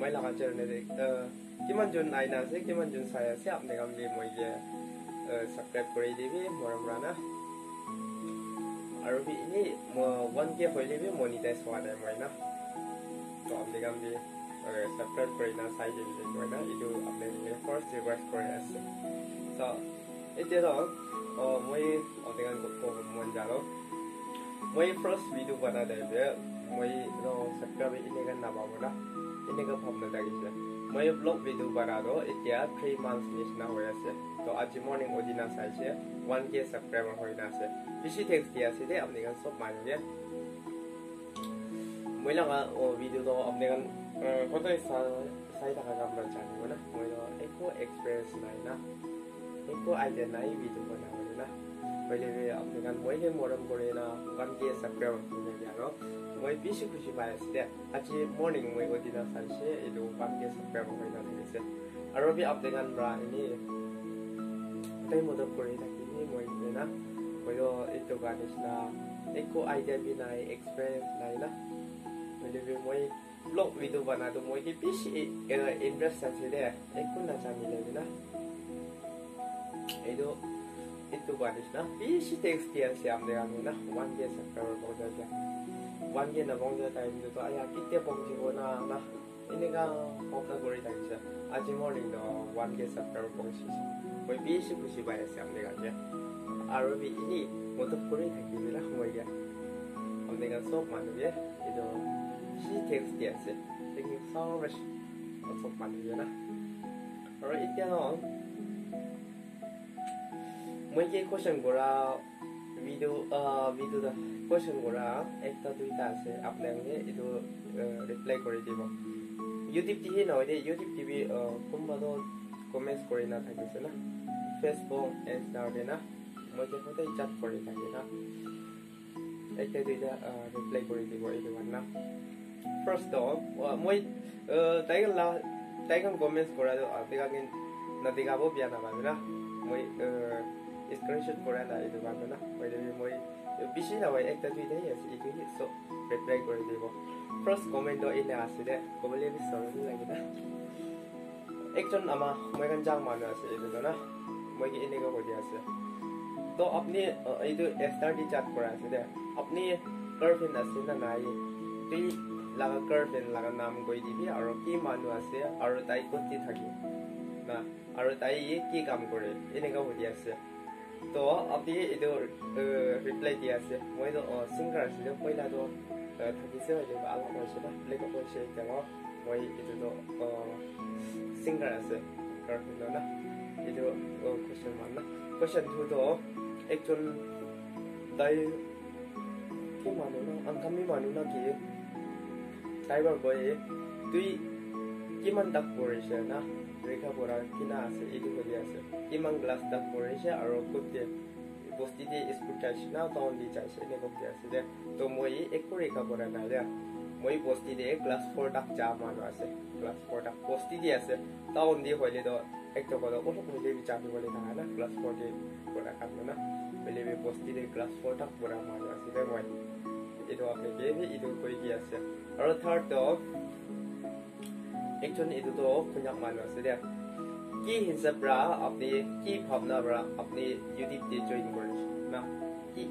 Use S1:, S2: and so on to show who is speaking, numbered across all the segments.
S1: aji subscriber hoise hoile be aro be নতুন মানুহ গান না মই লগা চেনেল কিমান জন আইনা আছে কিমান জন চাই আছে আপুনি কামলি মই যে ছাবস্ক্ৰাইব কৰি দিবি মৰম ৰাণা আৰু এনেই ওৱান কে হ'লে বি মনিটাইজ হোৱা নাই মই না তো আপুনি কামলি ছাবস্ক্ৰাইব কৰি না চাই দিবি মই না এইটো আপুনি ফাৰ্ষ্ট ৰিভাৰ্চ কৰি আছে তো এতিয়া ধৰক মই আপুনি কাম ক'ব মন যাওঁ মই ফাৰ্ষ্ট ভিডিঅ' বনাই দিয়ে মই ছাবস্ক্ৰাইব এনেকৈ নাপাব না এনেকৈ ভাব নালাগিছে মই ব্লগ ভিডিঅ' বনালোঁ এতিয়া থ্ৰী মান্থছ নিচিনা হৈ আছে তো আজি মৰ্ণিং অদিনা চাইছে ওৱান কে ছাবস্ক্ৰাইবাৰ হৈ আছে বেছি টেক্স দি আছে দেই আপুনি চব মানুহে মই লগা ভিডিঅ'টো আপুনি সদায় চাই থকা কাম জানিব না মই একো এক্সপিৰিয়েঞ্চ নাই না একো আইডিয়া নাই ভিডিঅ' বনাবলৈ না मैले আপুনি मैले মৰম কৰে না ওৱান কে ছাবস্ক্ৰাইবাৰ হৈ আৰু মই বেছি খুচি পাই আছো দে আজি মৰ্ণিং মই গদিনা চাইছে এইটো ওৱান কে ছাবস্ক্ৰাইবাৰ হৈ নাথাকিছে আৰু বি আপুনি গান পৰা এনেই সদায় মদত কৰি থাকিবি মই না মইতো এইটো গান নিচিনা একো আইডিয়া বি নাই এক্সপিৰিয়েঞ্চ নাই না मैले মই ব্লগ ভিডিঅ' বনাটো মই কি বেছি ইণ্টাৰেষ্ট আছে けど、えっと、わですな、BC で experience yang dengan nah, one day sektor bongsa aja. One day na bongsa itu dito, kita bongsa nah, ini kan bongsa gori tayo. Aji mo no, one day sektor bongsa siya. Kung BC ko si Baya dengan. Arabi ini, motor kuri tayo lah mau ya. Ang dengan sok manu ya, itu si experience. Thank you so much. Sok ya nah, Alright, itu মই কি question কৰা video ভিডিঅ'টা question কৰা একটা দুইটা আছে আপোনালোকে এইটো reply কৰি দিব ইউটিউব টিভি নহয় দেই ইউটিউব টিভি কোনোবাটো কমেণ্টছ কৰি নাথাকিছে না ফেচবুক ইনষ্টাতে না মই সদায় চাট কৰি থাকে না একটা দুইটা ৰিপ্লাই কৰি দিব এইটো না ফাৰ্ষ্ট মই তাইক তাইক কমেণ্টছ কৰাটো আপোনালোকে নাদিগাব বিয়া নাপাবি না মই নাই তো লাগা নাম কৈ দিবি আৰু কি মানুহ আছে আৰু তাই ক'ত থাকি আৰু তাই কি কাম কৰে এনেকৈ সুধি আছে তো আপুনি এইটো মই এইটো কুৱেশ্যন মান না কুৱেশ্যন টুটো একজন তাই কি মানুহ না আংকামি মানুহ না কি তাই বাৰু কয় কিমান তাক পঢ়িছে না ৰেখা পঢ়া কিনা আছে এইটো কৰি আছে কিমান গ্লাছ তাক পঢ়িছে আৰু গোটেই বস্তি দি স্কুল যাইছে না টাউন দি যাইছে এনেকৈ দি আছে দে তো মই একো ৰেখা পঢ়া নাই দে মই বস্তি দিয়ে ক্লাছ ফ'ৰ তাক যা মানুহ আছে ক্লাছ ফ'ৰ তাক বস্তি দি আছে টাউন দি হ'লে তো একটা কথা অলপ হ'লে জানিবলৈ থাকে না ক্লাছ ফ'ৰ দি পঢ়া কাৰণে না হ'লে বস্তি দি ক্লাছ ফ'ৰ তাক পঢ়া মানুহ আছে দে মই এইটো আপোনালোকে এইটো কৰি দি আছে আৰু থাৰ্ডটো একজন এইটোতো খুঞ্জাক মানুহ আছে দে কি হিচাপ পৰা আপুনি কি ভাৱনা পৰা আপুনি ইউটিউব দি জইন কৰিছে না কি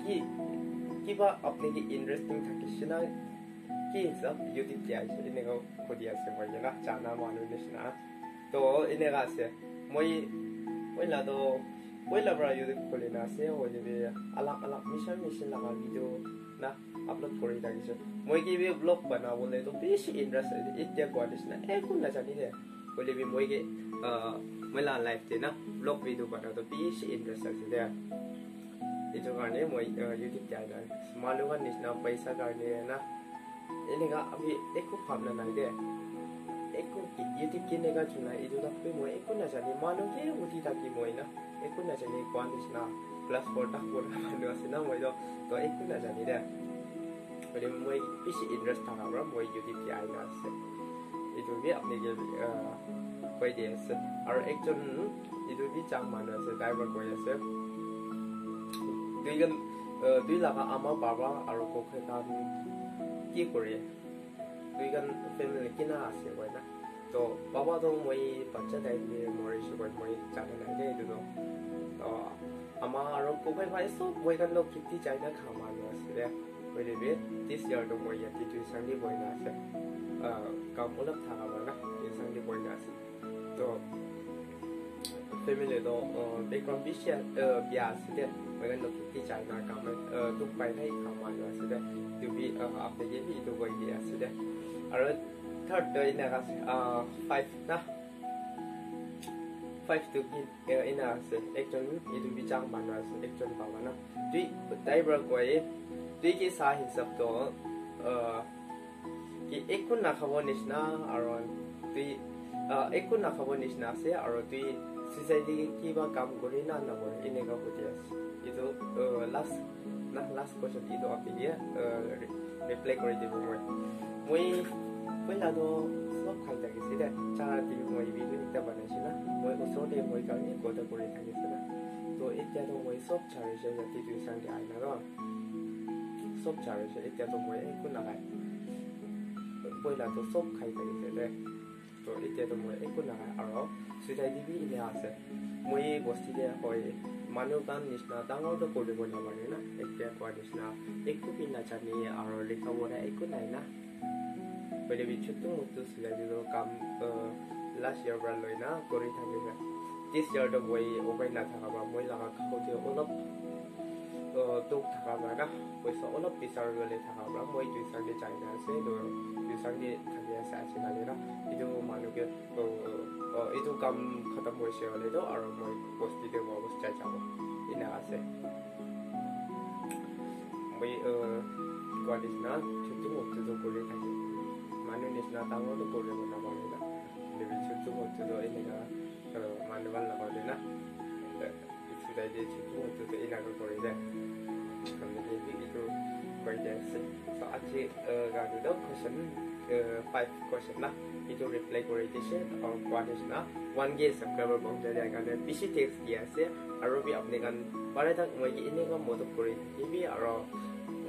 S1: কি কিবা আপুনি কি ইণ্টাৰেষ্টিং থাকিছে না কি হিচাপ ইউটিউব দি আহিছে এনেকুৱা সুধি আছে মই না জানা মানুহ নিচিনা তো এনেকুৱা আছে মই পইলাটো পইলাৰ পৰা ইউটিউব খুলি না আছে হ'লে আলাক আলাক মিছন মিছন লগা ভিডিঅ' না আপলোড কৰি থাকিছে। মই কি ব্লগ বনাবলৈ তো বেছি ইণ্টাৰেষ্ট এতিয়া কোৱা নিচিনা। একো নাজানি দে বুলি মই কি মই লা লাইফ দে না ব্লগ ভিডিঅ' বনাওঁতো বেছি ইণ্টাৰেষ্ট আছে দে এইটো কাৰণে মই ইউটিউব দিয়া নাই মানুহৰ নিচিনা পইচা কাৰণে না এনেকুৱা আমি একো ভাৱনা নাই দে একো ইউটিউব কেনেকা চলাই এইটো তাকপি মই একো নাজানি মানুহকে সুধি থাকি মই না একো নাজানি কোৱা নিচিনা। মানুহ আছে না মই তো দে গতিকে মই বেছি ইণ্টাৰেষ্ট থকা পৰা মই ইউটিউবকে আহি আছে এইটো বি আপোনালোকে কৈ দি আছে আৰু একজন এইটো বি যাক মানুহ আছে ড্ৰাইভাৰ কৈ আছে দুইজন দুই লাখা আমাৰ বাবা আৰু ককাই কাম কি কৰি দুইজন ফেমিলি কিনা আছে কয় না তো বাবাটো মই বাচ্চা টাইমে মৰিছোঁ কয় মই জানা নাই দেই এইটোতো তো আমাৰ আৰু ককাই ভাই চব মই কাৰণে খেতি যায় না খা মানুহ আছিলে গতিকে দিছ ইয়াৰটো মই ইয়াতে টিউশ্যন দি বহি আছে কাম অলপ থকা বাৰু না টিউশ্যন দি বহি আছে তো ফেমিলিটো বেকগ্ৰাউণ্ড বেছি বিয়া আছিলে মই কাৰণে খেতি যায় না কাম তোক পাই নাই খা মানুহ আছিলে দুবি আপোনালোকে এইটো কৈ দি আছিলে আৰু থাৰ্ড এনেকা ফাইভ না ফাইভ নিচিনা আৰু দুই একো নাখাব নিচিনা আছে আৰু দুই চচাইটি কিবা কাম কৰি না নকৰে এনেকুৱা সুধি আছে লাষ্ট ৰিপ্লাই কৰি দিব মই 为啥侬说快点给谁的？家里我一边就领得不能行了，我我说的我讲你过得过来看就是了。我一点都没说巧一些，我弟弟想的爱那个，说巧一些一点都没爱过那个。为啥都说快点给谁的？我一点都没爱过那个，而谁在弟弟一面是，我也不是的可以。মানুহ কাম নিচিনা ডাঙৰটো কৰিব নাপাৰি না এতিয়া কোৱাৰ নিচিনা একো পিন্ধা জানি আৰু লিখাবলৈ একো নাই না bởi vì chút tung một ಪೆಡವಿಚ್ಚುತ್ತು ಮತ್ತು ಸಿಲಗಿದು ಕಾಮ್ last year brand loina kori thakisa this year, the boy obai na thakaba moi laga khote olop tok thakaba na poisa olop pisar gole thakaba moi tu sange chaina ase do tu sange thakya ase ase nale na itu manuke itu kam khatam hoise hole do aro moi posti de bo bos chai chabo ina ase moi college na chutu mo tu kori তো কৰে থাকি মানুহ নিচিনা ডাঙৰটো কৰিব নাপাবি না দেবী চুটু মুটুটো এনেকুৱা মানুহ ভাল নাপাবি না চিধাই দিয়ে চুটু মুটুটো এনেকুৱা কৰি দে এইটো কৰি দিয়া আছে চ' আজি গাড়ীটো কুৱেশ্যন ফাইভ কুৱেশ্যন না এইটো ৰিপ্লাই কৰি দিছে আৰু কোৱা নিচিনা ওৱান কে ছাবস্ক্ৰাইবাৰ কমপ্লিট দিয়াৰ কাৰণে বেছি টেক্স দি আছে আৰু বি আপুনি কাৰণ পাৰে তাক মই এনেকুৱা মদত কৰি থাকিবি আৰু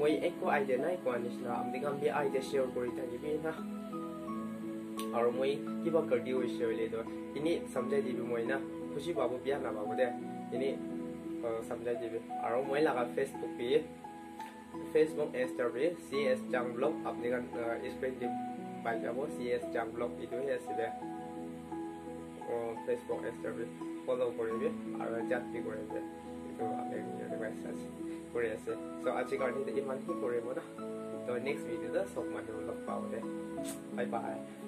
S1: মই একো আইডিয়া নাই কোৱা নিচিনা আপুনি কাম বি আইডিয়া আৰু মই কিবা কৰি হৈছে বুলিতো এনে চামজাই দিবি মই না খুচি পাব বিয়া নাপাব দে এনে চামজাই দিবি আৰু মই লগা ফেচবুক বি ফেচবুক ইনষ্টাৰ বি চি এছ জাং ব্লগ আপুনি দি পাই যাব চি এছ জাং ব্লগ এইটোহে আছিলে ফেচবুক ইনষ্টাৰ বি ফ'ল' কৰিবি আৰু জাতি কৰিবি এইটো আছে কৰি আছে চ' আজি কাৰণে ইমানখিনি কৰিব না তো নেক্সট ভিডিঅ'ত চব মানুহ লগ পাব দে বাই বাই